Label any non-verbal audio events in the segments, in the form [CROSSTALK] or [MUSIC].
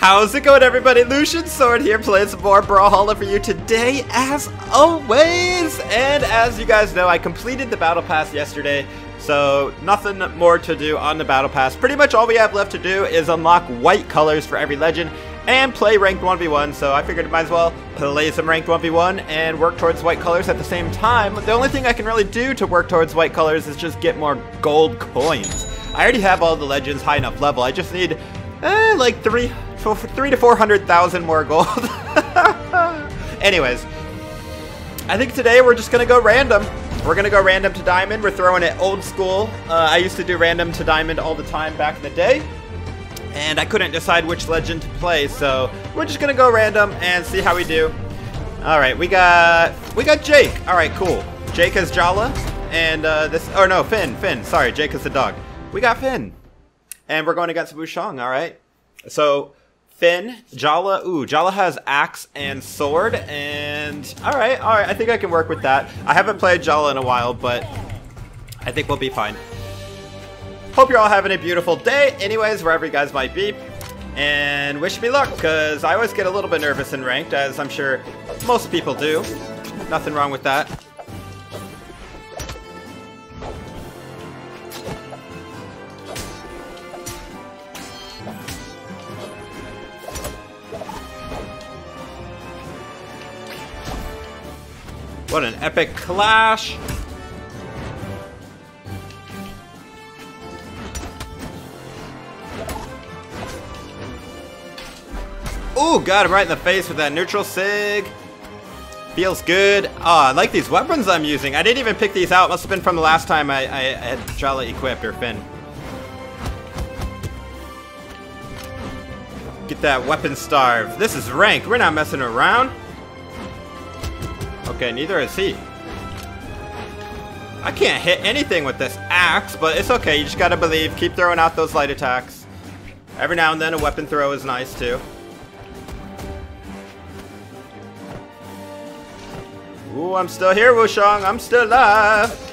How's it going everybody? Lucian Sword here playing some more Brawlhalla for you today as always! And as you guys know, I completed the Battle Pass yesterday, so nothing more to do on the Battle Pass. Pretty much all we have left to do is unlock white colors for every legend and play ranked 1v1, so I figured I might as well play some ranked 1v1 and work towards white colors at the same time. The only thing I can really do to work towards white colors is just get more gold coins. I already have all the legends high enough level, I just need eh, like three for three to 400,000 more gold. [LAUGHS] Anyways, I think today we're just to go random. We're to go random to diamond. We're throwing it old school. Uh, I used to do random to diamond all the time back in the day. And I couldn't decide which legend to play, so we're just to go random and see how we do. All right, we got we got Jake. All right, cool. Jake is Jhala, and uh, this, or no, Finn, Finn. Sorry, Jake is the dog. We got Finn, and we're going against Wu Shang. All right. So Finn, Jhala. Ooh, Jhala has axe and sword, and all right, all right. I think I can work with that. I haven't played Jhala in a while, but I think we'll be fine. Hope you're all having a beautiful day. Anyways, wherever you guys might be, and wish me luck, because I always get a little bit nervous in ranked, as I'm sure most people do. Nothing wrong with that. What an epic clash! Ooh, got him right in the face with that neutral sig. Feels good. Oh, I like these weapons I'm using. I didn't even pick these out. Must have been from the last time I, I had Jhala equipped, or Finn. Get that weapon starve. This is rank. We're not messing around. Okay, neither is he. I can't hit anything with this axe, but it's okay. You just gotta believe. Keep throwing out those light attacks. Every now and then a weapon throw is nice too. Ooh, I'm still here, Wu Shang. I'm still alive.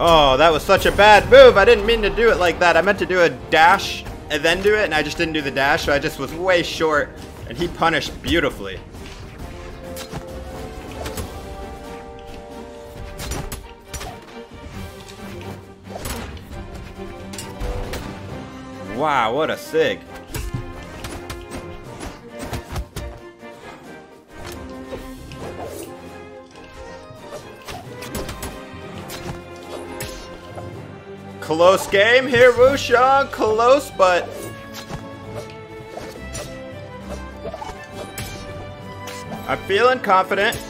Oh, that was such a bad move. I didn't mean to do it like that. I meant to do a dash and then do it, and I just didn't do the dash, so I just was way short, and he punished beautifully. Wow, what a sig. Close game here, Wu Shang. Close, but... I'm feeling confident.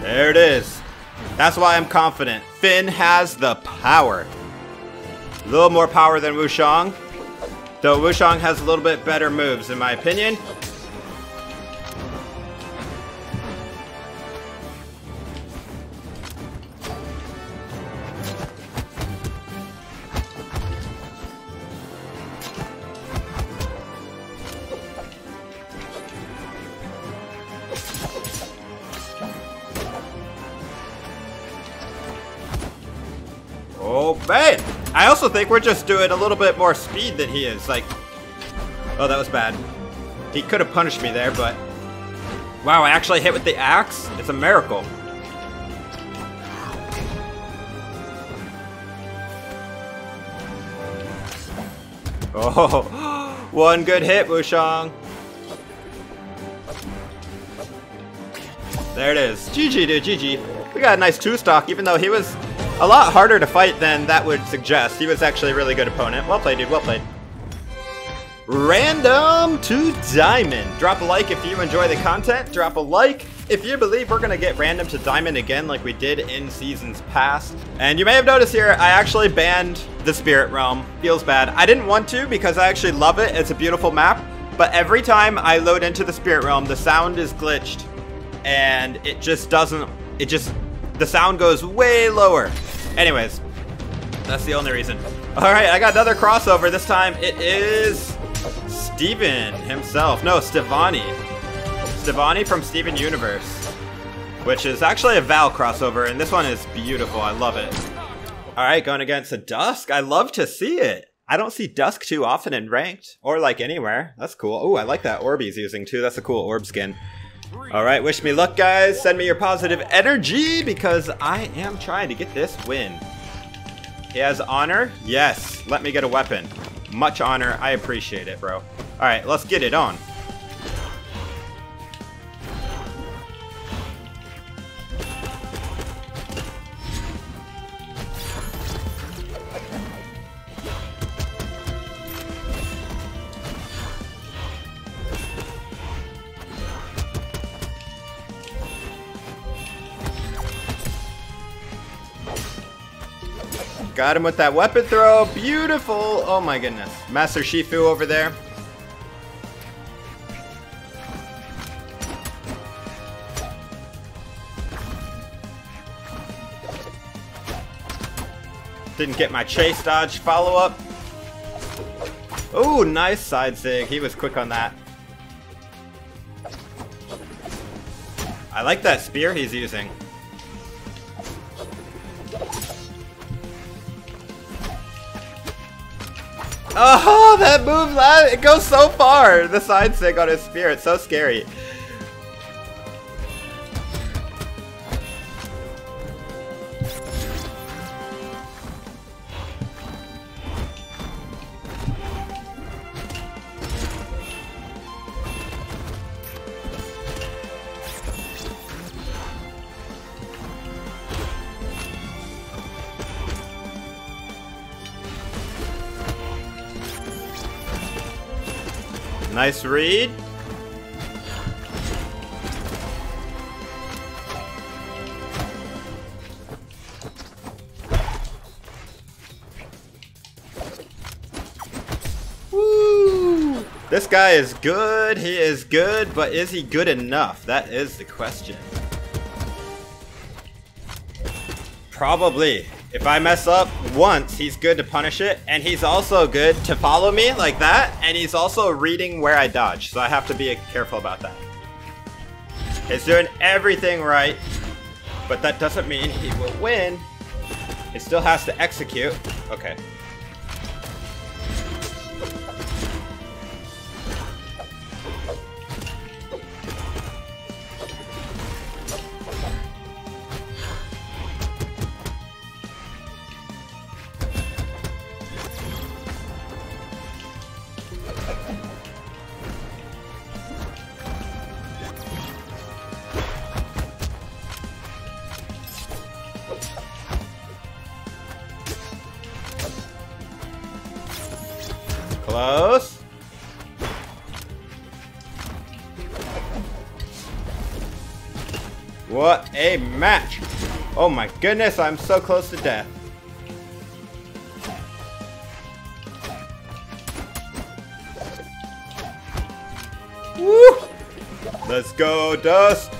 There it is. That's why I'm confident. Finn has the power. A little more power than Wu Shang. Though Wu Shang has a little bit better moves, in my opinion. Oh, man! I also think we're just doing a little bit more speed than he is. Like, oh, that was bad. He could have punished me there, but... Wow, I actually hit with the axe? It's a miracle. Oh, [GASPS] one good hit, Wu Shang. There it is. GG, dude, GG. We got a nice two-stock, even though he was a lot harder to fight than that would suggest. He was actually a really good opponent. Well played, dude. Well played. Random to Diamond. Drop a like if you enjoy the content. Drop a like if you believe we're going to get Random to Diamond again like we did in seasons past. And you may have noticed here, I actually banned the Spirit Realm. Feels bad. I didn't want to because I actually love it. It's a beautiful map. But every time I load into the Spirit Realm, the sound is glitched. And it just doesn't... It just... The sound goes way lower. Anyways, that's the only reason. All right, I got another crossover. This time it is Steven himself. No, Stevonnie. Stevonnie from Steven Universe. Which is actually a Val crossover, and this one is beautiful. I love it. Alright, going against a Dusk. I love to see it. I don't see Dusk too often in ranked, or like anywhere. That's cool. Oh, I like that orb he's using too. That's a cool orb skin. Alright, wish me luck, guys. Send me your positive energy, because I am trying to get this win. He has honor? Yes. Let me get a weapon. Much honor. I appreciate it, bro. Alright, let's get it on. Got him with that weapon throw. Beautiful. Oh my goodness. Master Shifu over there. Didn't get my chase dodge follow up. Oh, nice side sig. He was quick on that. I like that spear he's using. Oh, that move, it goes so far. The side stick on his spear, it's so scary. Nice read. Woo! This guy is good, he is good, but is he good enough? That is the question. Probably. If I mess up once, he's good to punish it, and he's also good to follow me like that, and he's also reading where I dodge, so I have to be careful about that. He's doing everything right, but that doesn't mean he will win. He still has to execute. Okay. What a match! Oh my goodness, I'm so close to death. Woo! Let's go, Dust!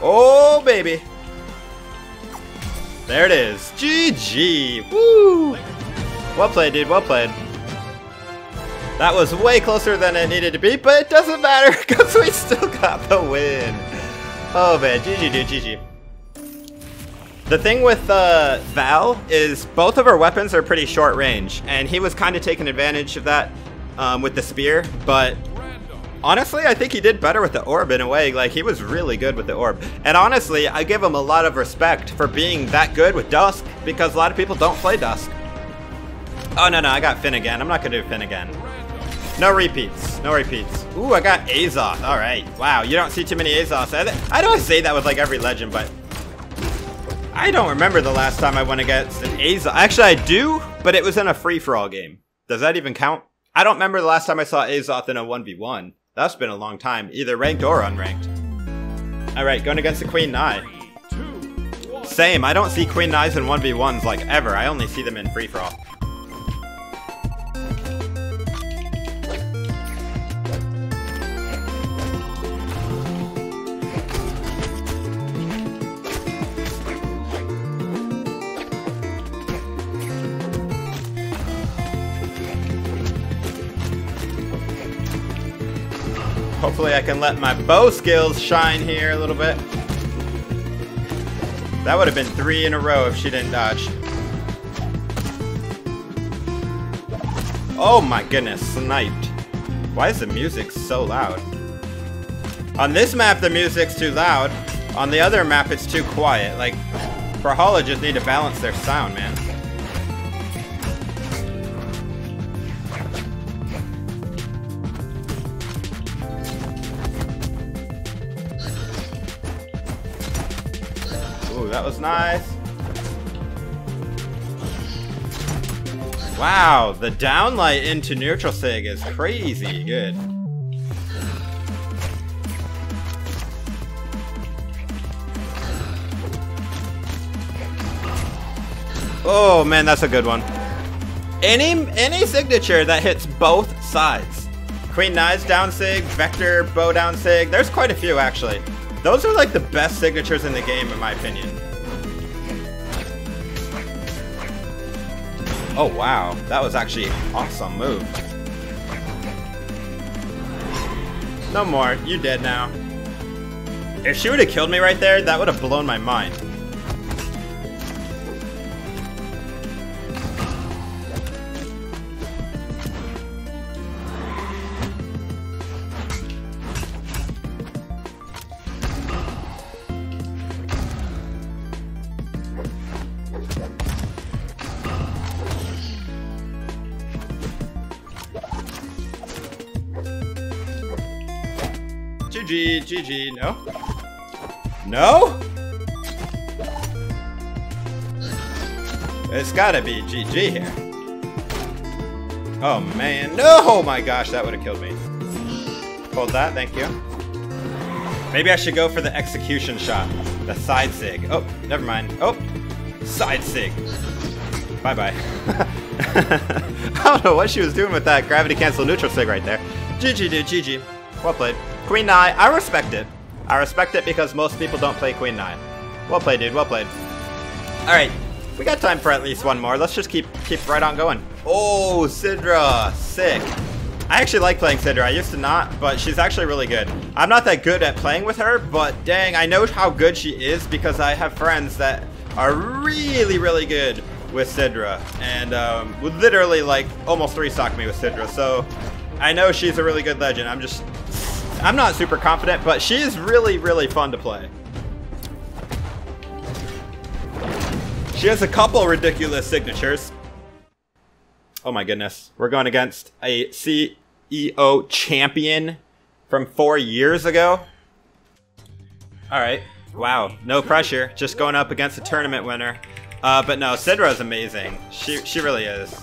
Oh, baby. There it is. GG. Woo. Well played, dude. Well played. That was way closer than it needed to be, but it doesn't matter [LAUGHS] because we still got the win. Oh, man. GG, dude. GG. The thing with uh, Val is both of her weapons are pretty short range, and he was kind of taking advantage of that um, with the spear, but Honestly, I think he did better with the orb in a way. Like, he was really good with the orb. And honestly, I give him a lot of respect for being that good with Dusk, because a lot of people don't play Dusk. Oh, no, no, I got Finn again. I'm not going to do Finn again. No repeats. No repeats. Ooh, I got Azoth. All right. Wow, you don't see too many Azoths. I, I I say that with, like, every legend, but... I don't remember the last time I went against an Azoth. Actually, I do, but it was in a free-for-all game. Does that even count? I don't remember the last time I saw Azoth in a 1v1. That's been a long time, either ranked or unranked. Alright, going against the Queen Nai. Same, I don't see Queen Nais in 1v1s like ever. I only see them in free-for-all. Hopefully I can let my bow skills shine here a little bit. That would have been three in a row if she didn't dodge. Oh my goodness, sniped. Why is the music so loud? On this map, the music's too loud. On the other map, it's too quiet. Like, Brawlhalla just need to balance their sound, man. That was nice. Wow, the downlight into neutral sig is crazy good. Oh man, that's a good one. Any any signature that hits both sides. Queen Nai's down sig, Vector bow down sig. There's quite a few actually. Those are like the best signatures in the game in my opinion. Oh wow, that was actually an awesome move. No more, you're dead now. If she would have killed me right there, that would have blown my mind. GG, no? No? It's gotta be GG here. Oh man, no! Oh my gosh, that would have killed me. Hold that, thank you. Maybe I should go for the execution shot. The side sig. Oh, never mind. Oh, side sig. Bye-bye. [LAUGHS] I don't know what she was doing with that gravity cancel neutral sig right there. GG dude, GG. Well played. Queen Nai, I respect it. I respect it because most people don't play Queen Nai. Well played, dude. Well played. Alright. We got time for at least one more. Let's just keep keep right on going. Oh, Sidra. Sick. I actually like playing Sidra. I used to not, but she's actually really good. I'm not that good at playing with her, but dang, I know how good she is because I have friends that are really, really good with Sidra. And um, would literally like almost three-stock me with Sidra. So I know she's a really good legend. I'm just I'm not super confident, but she is really, really fun to play. She has a couple ridiculous signatures. Oh my goodness. We're going against a CEO champion from four years ago. Alright. Wow. No pressure. Just going up against a tournament winner. Uh, but no, Sidra is amazing. She, she really is.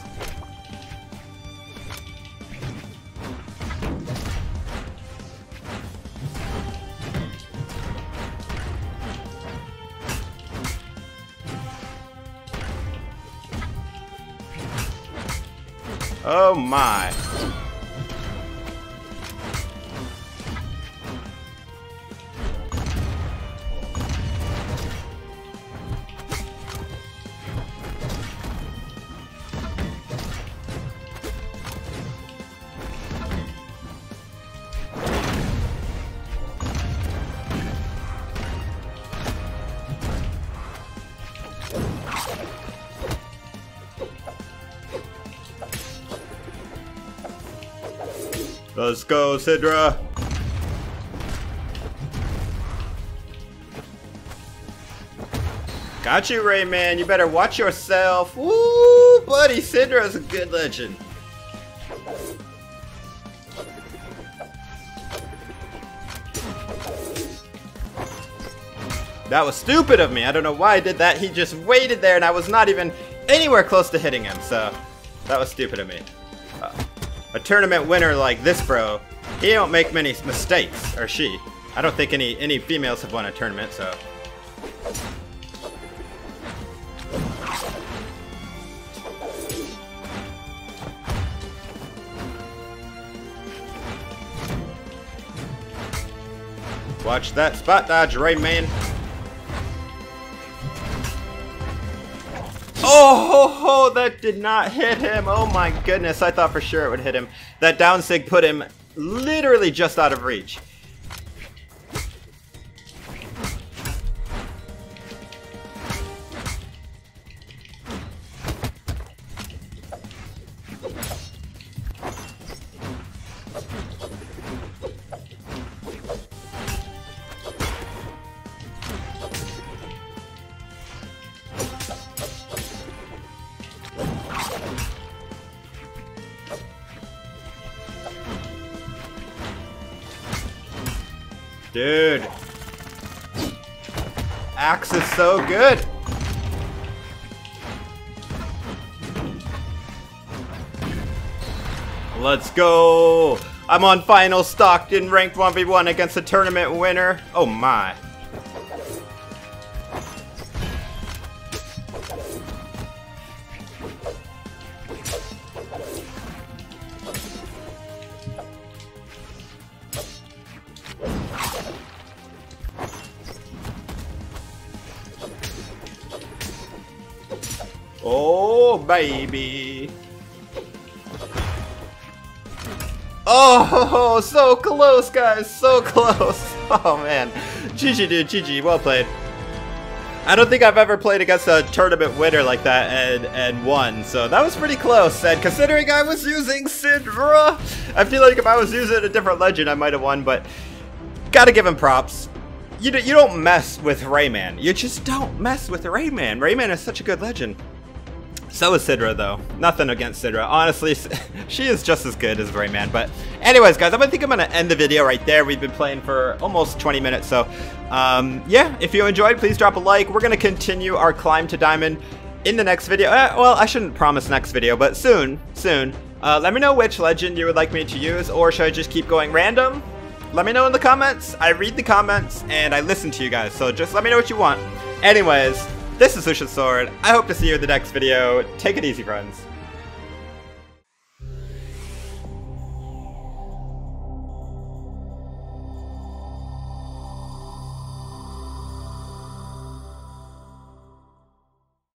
My. Let's go, Sidra. Got you, Rayman. You better watch yourself. Woo, buddy. Sidra's a good legend. That was stupid of me. I don't know why I did that. He just waited there and I was not even anywhere close to hitting him. So that was stupid of me. A tournament winner like this bro, he don't make many mistakes, or she. I don't think any any females have won a tournament, so. Watch that spot dodge, Rayman. Oh, that did not hit him. Oh my goodness. I thought for sure it would hit him. That down sig put him literally just out of reach. Dude. Axe is so good. Let's go. I'm on final Stockton ranked 1v1 against a tournament winner. Oh my. Baby. Oh, so close, guys. So close. [LAUGHS] Oh, man. GG, dude. GG. Well played. I don't think I've ever played against a tournament winner like that and, and won, so that was pretty close. And considering I was using Sidra, I feel like if I was using a different legend, I might have won, but gotta give him props. You, you don't mess with Rayman. You just don't mess with Rayman. Rayman is such a good legend. So is Sidra, though. Nothing against Sidra. Honestly, [LAUGHS] she is just as good as Rayman. But anyways, guys, I think I'm going to end the video right there. We've been playing for almost 20 minutes. So, um, yeah, if you enjoyed, please drop a like. We're going to continue our climb to Diamond in the next video. Uh, well, I shouldn't promise next video, but soon, soon. Uh, let me know which legend you would like me to use, or should I just keep going random? Let me know in the comments. I read the comments, and I listen to you guys, so just let me know what you want. Anyways, this is Lucian Sword. I hope to see you in the next video. Take it easy, friends.